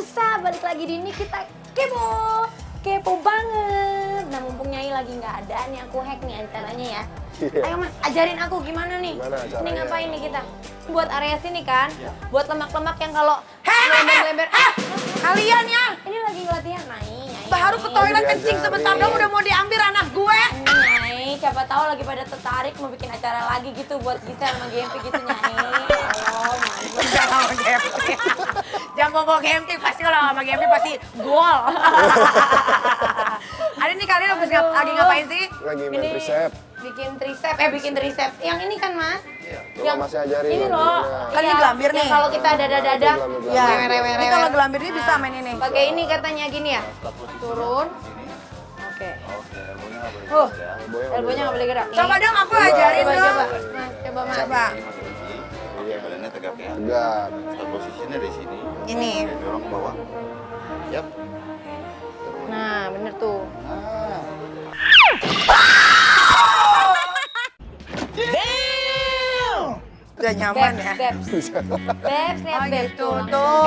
pemirsa, balik lagi di Nikita Kepo. Kepo banget. Nah, mumpung Nyai lagi nggak ada, nih aku hack nih acaranya ya. Iya. Ayo mas, ajarin aku gimana nih. Gimana Ini ngapain nih kita? Buat area sini kan? Iya. Buat lemak-lemak yang kalau Heh, lebar-lebar. kalian ya Ini lagi latihan, Nyai. Nyai, baru ke toilet kencing sebentar dong udah mau diambil anak gue. Nyai, siapa tahu lagi pada tertarik mau bikin acara lagi gitu buat Gisel sama Gempi gitu, Nyai. Jangan sama Gempi. Jangan bawa Gempi, pasti kalau sama Gempi pasti gol. Ada nih kalian habis ngap- lagi ngapain sih? Lagi main Ini tricep. bikin tricep, eh bikin tricep. Yang ini kan, Mas? Coba Masnya ajarin Ini loh. Kan ini Iya, gelambir yang nih. Kalau kita dada-dada, Gelambir-gelambir. Ya, wewe-wewe. ini kalau gelambir ini bisa main ini. Pakai ini katanya gini ya. Turun. Oke. Oke, elbonya nggak boleh Oh, gerak ya. Elbow-nya elbonya nggak boleh gerak. Coba dong aku Coba. ajarin Coba, dong. coba. Mas, coba, Mas. Coba. Badannya tegak ya. Tegak. Start posisinya dari sini. Ini. Oke, dorong ke bawah. Yap. Nah, bener tuh. Nah, Udah nyaman ya. Babs. Babs, lihat Oh Babs gitu tuh.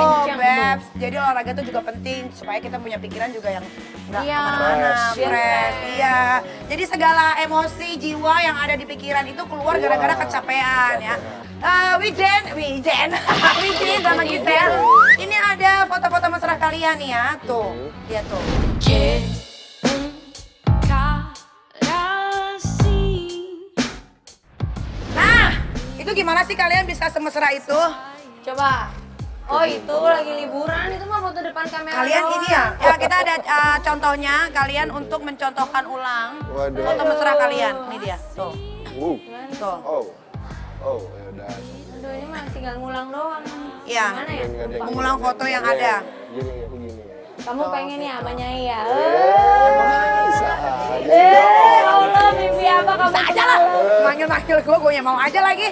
Jadi olahraga tuh juga penting supaya kita punya pikiran juga yang nggak Iya. ke mana-mana, Fresh. Iya. Jadi segala emosi jiwa yang ada di pikiran itu keluar gara-gara kecapean ya. Eh, Wijen, Wijen, Wijen sama Gisel. Ini ada foto-foto mesra kalian nih ya, tuh, lihat tuh. Gimana sih kalian bisa semesra itu? Coba. Oh itu lagi liburan, itu mah foto depan kamera Kalian ini ya, ya kita ada uh, contohnya kalian untuk mencontohkan ulang Waduh. foto mesra kalian. Ini dia, tuh, Uh. tuh. Oh. Oh, ya udah. Aduh ini mah tinggal ngulang doang. Iya. Gimana ya? Mengulang foto yang ada. Gini, aku gini. Kamu pengen ya sama Nyai ya? Eh, bisa aja. Bisa aja lah, manggil-manggil gue, gue mau aja lagi.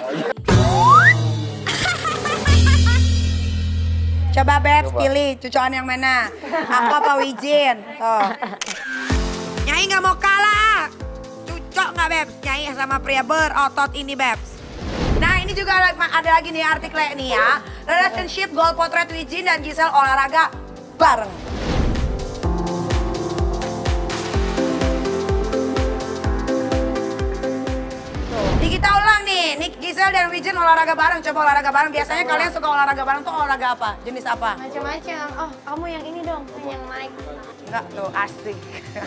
Coba Coba. pilih cucokan yang mana? Aku apa Wijin? Tuh. Nyai nggak mau kalah. Cucok nggak Bebs? Nyai sama pria berotot ini Bebs. Nah ini juga ada, ada lagi nih artikel nih ya. Relationship goal potret Wijin dan Gisel olahraga bareng. Nih kita ulang nih, nih Gisel dan Wijin olahraga bareng, coba olahraga bareng. Biasanya kalian suka olahraga bareng tuh olahraga apa? Jenis apa? Macam-macam. Oh, kamu yang ini dong, yang naik. Enggak tuh asik.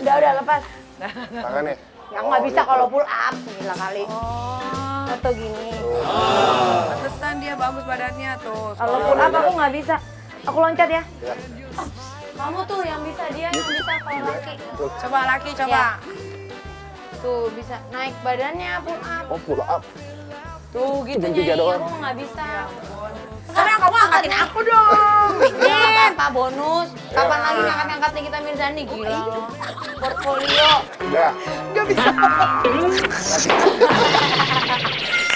Udah, udah lepas. Tangannya. Yang nggak bisa kalau pull up, gila kali. Oh, Atau gini. pantesan dia bagus badannya tuh. Kalau pull up aku nggak bisa. Aku loncat ya. Ya. Kamu tuh yang bisa, dia yang bisa kalau laki. Coba laki coba. Ya. Tuh bisa naik badannya pull up. Oh, pull up. Tuh gitu tiga Nyai, doang. aku nggak bisa. Sekarang kamu angkatin aku dong. Nggak apa-apa bonus. Kapan lagi ngangkat-ngangkat Nikita Mirzani gila loh. Portfolio. Udah. Gak bisa.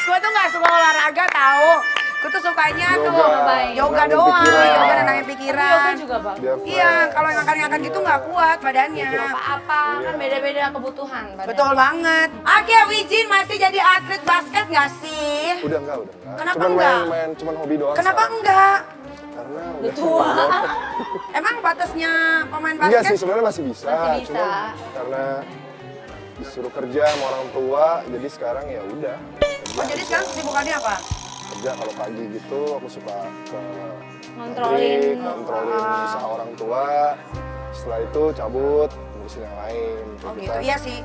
gue tuh gak suka olahraga tahu. Gue tuh sukanya tuh Yoga. Baik. yoga Nenangin doang, pikiran. yoga nenangin Tapi pikiran. yoga juga bagus. Iya, kalau ngangkat-ngangkat gitu nggak kuat badannya. Apa-apa kan beda-beda kebutuhan. badan. Betul banget. Oke, Wijin masih jadi atlet basket nggak sih? Udah enggak, udah enggak. Kenapa cuman enggak? main-main, cuman hobi doang. Kenapa sekarang. enggak? Karena udah tua. Emang batasnya pemain Enggak sih, basket? sebenarnya masih bisa. Masih bisa. Cuman karena disuruh kerja sama orang tua, jadi sekarang ya udah. Oh, jadi sekarang kesibukannya apa? Kerja kalau pagi gitu aku suka ke Ngontrolin. pabrik, ngontrolin usaha orang tua setelah itu cabut ngurusin yang lain Oh gitu, kita iya sih.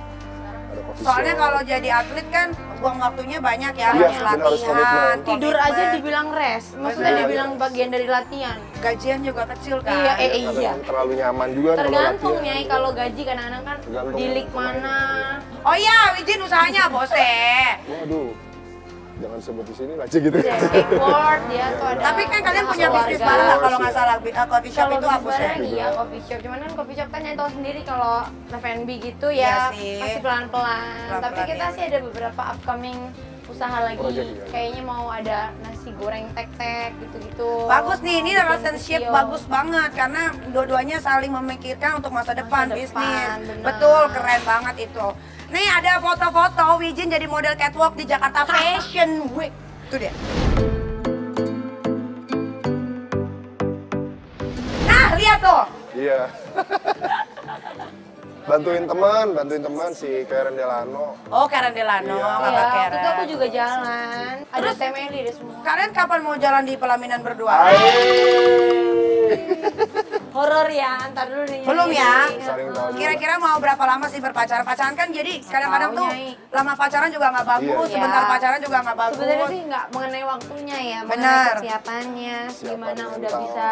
Soalnya kalau jadi atlet kan buang waktunya banyak ya, Iya, latihan, komitmen. Tidur aja dibilang rest. Maksudnya Benar. dibilang bagian dari latihan. gajian juga kecil kan. Iya, eh, Kadang iya. terlalu nyaman juga Tergantung. Nyai kalau gaji kadang-kadang kan Tergantung di league pemain. mana. Oh iya, Wijin usahanya bose. waduh jangan sebut di sini aja gitu Ya, skateboard dia tuh ada. Tapi kan kalian punya bisnis bareng nggak kalau nggak salah uh, coffee shop Kalau itu apa sih? bareng iya coffee shop. Cuman kan coffee shop kan yang tahu sendiri kalau F&B gitu ya sih. masih pelan-pelan. Tapi kita iya. sih ada beberapa upcoming usaha lagi. Project. Kayaknya mau ada nasi goreng tek-tek gitu-gitu. Bagus nih, ini relationship video. bagus banget karena dua-duanya saling memikirkan untuk masa depan depan, bisnis. benar. Betul, keren banget itu. Nih ada foto-foto Wijin jadi model catwalk di Jakarta Fashion Week. Itu dia. Nah, gitu. Iya. bantuin teman, bantuin teman si Karen Delano. Oh, Karen Delano, Iya. kakak Iya, Karen. itu aku juga jalan. Ada Terus? temeli deh semua. Kalian kapan mau jalan di pelaminan berdua? Horor ya, ntar dulu nih. Belum ya? Kira-kira mau berapa lama sih berpacaran? Pacaran kan jadi kadang-kadang tuh Nyai. lama pacaran juga nggak bagus, Iya. sebentar Iya. pacaran juga nggak bagus. Sebenarnya sih nggak mengenai waktunya ya, Benar. mengenai persiapannya, Persiapan gimana udah bisa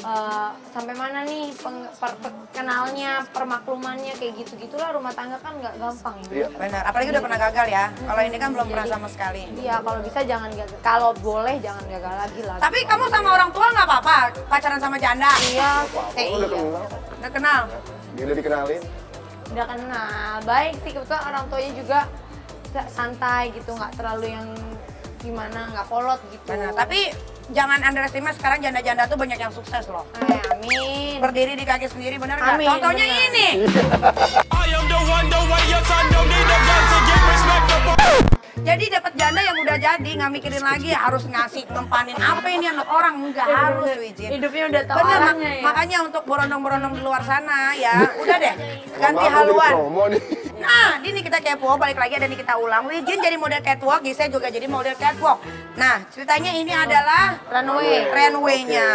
eh, sampai mana nih peng- per- per- kenalnya, permaklumannya kayak gitu gitulah rumah tangga kan nggak gampang ya. Iya. Benar, apalagi udah pernah gagal ya. Kalau ini kan belum pernah Jadi- sama sekali. Iya, kalau bisa jangan gagal. Kalau boleh jangan gagal lagi lah. Tapi kamu sama orang tua nggak apa-apa pacaran sama janda? iya, Apa eh, udah iya. kenal? Udah kenal? Gila dikenalin. Udah kenal. Baik sih kebetulan orang tuanya juga sa- santai gitu, nggak terlalu yang gimana, nggak kolot gitu. Benar. Tapi jangan underestimate sekarang janda-janda tuh banyak yang sukses loh. Eh, amin. Berdiri di kaki sendiri benar nggak? Amin, Contohnya benar. ini. I am the one, the way your son don't need a gun to get respectable. Jadi dapat janda yang udah jadi nggak mikirin lagi harus ngasih tempanin apa ini anak orang nggak harus Wijin. Hidupnya udah tahu Bener, mak- ya. makanya untuk borondong-borondong di luar sana ya, udah deh, ganti haluan. Nah, ini kita kepo, balik lagi ada nih kita ulang. Wijin jadi model catwalk, Gisa juga jadi model catwalk. Nah, ceritanya ini adalah Runway. runway-nya.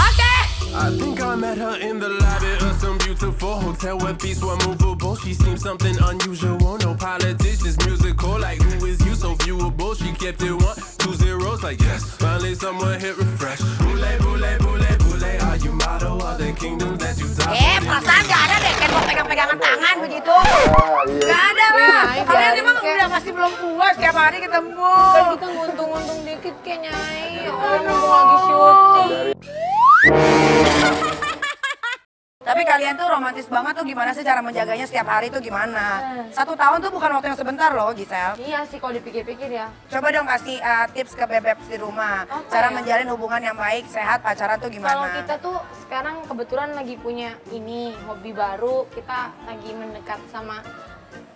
Oke, I think I met her in the lobby of some beautiful hotel where feet were movable. She seemed something unusual. No politics, just musical. Like who is you so viewable? She kept it one, two zeros. Like yes, finally someone hit refresh. Boule, boule, boule, boule. Are you model of the kingdom that you top? eh perasaan gak ada deh catwalk pegang-pegangan tangan begitu. Ah. Gak ada lah. Iya, Kalian emang udah masih belum puas tiap hari ketemu. Kan kita nguntung-nguntung dikit kayak nyai. Oh, mumpung lagi syuting. Tapi kalian tuh romantis banget tuh gimana sih cara menjaganya setiap hari tuh gimana? Satu tahun tuh bukan waktu yang sebentar loh Gisel. Iya sih kalau dipikir-pikir ya. Coba dong kasih uh, tips ke bebek di rumah. Apa Cara menjalin hubungan yang baik, sehat, pacaran tuh Kalau gimana? kita tuh sekarang kebetulan lagi punya ini hobi baru, kita lagi mendekat sama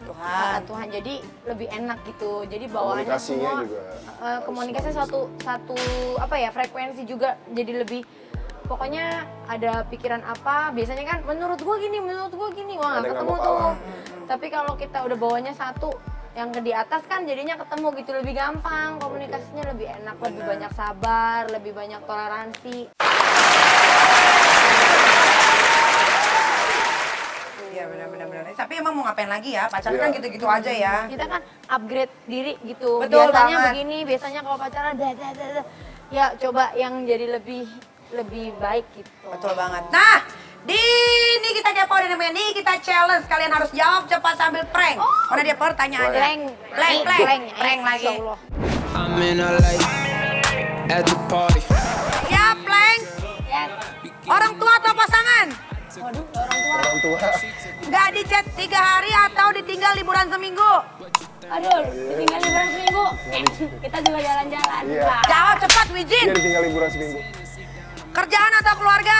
Tuhan. uh, Tuhan. Jadi lebih enak gitu. Jadi bawaannya Komunikasinya semua juga uh, komunikasi satu satu apa ya frekuensi juga jadi lebih pokoknya ada pikiran apa biasanya kan menurut gua gini menurut gua gini wah nggak ketemu tuh kalah. tapi kalau kita udah bawanya satu yang ke di atas kan jadinya ketemu gitu lebih gampang komunikasinya lebih enak lebih banyak sabar lebih banyak toleransi Iya benar-benar. benar. Tapi emang mau ngapain lagi ya? Pacaran Iya. kan gitu-gitu aja ya. kita kan upgrade diri gitu Betul biasanya banget. begini biasanya kalau pacaran dah dah dah dah. ya coba yang jadi lebih lebih baik gitu Betul banget. Nah, di ini kita kepo di namanya ini kita challenge. Kalian harus jawab cepat sambil prank. Mana dia pertanyaannya? Blank. Blank, blank. Blank, Prank lagi. I'm in LA at the party. Siap, blank. Yes. Orang tua atau pasangan? Waduh, orang tua. Orang tua. Nggak di chat tiga hari atau ditinggal liburan seminggu? Aduh, tinggal liburan seminggu. Kita juga jalan-jalan. Iya. Wah. Jawab cepat, Wijin. Dia ditinggal liburan seminggu. Kerjaan atau keluarga?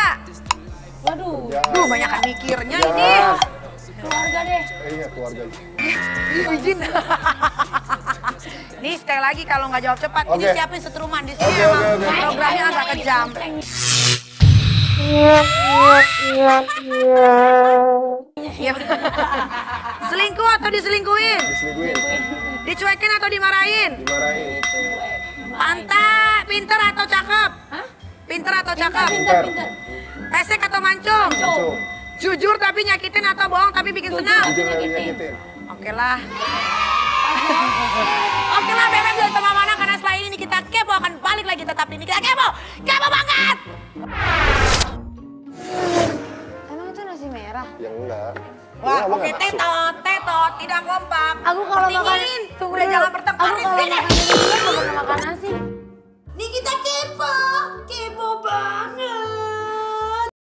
Waduh. Duh, banyak kan mikirnya Ya. ini. keluarga deh. Eh, iya keluarga. Ih, Wijin. Nih sekali lagi kalau nggak jawab cepat, ini Oke. siapin setruman di sini Oke, emang oke, oke. programnya agak kejam. Iya. Selingkuh atau diselingkuhin? Diselingkuhin. Dicuekin atau dimarahin? Dimarahin. Pantai, pinter atau cakep? Pinter atau cakep? Pintar, pintar. Pesek atau mancung? Cuk. Jujur tapi nyakitin atau bohong tapi bikin senang? Jujur nggak nyakitin. Oke lah. Oke lah Bebek jangan ke mana-mana karena setelah ini kita kepo akan balik lagi tetap di ini kita kepo. Kepo banget. Emang itu nasi merah? Yang enggak. Wah oke tetot, tetot, tidak kompak. Aku kalau makan Dingin. tunggu Udah jangan bertengkar Aku di kalau sini. nggak pernah makan nasi. Nih kita kepo, kepo banget.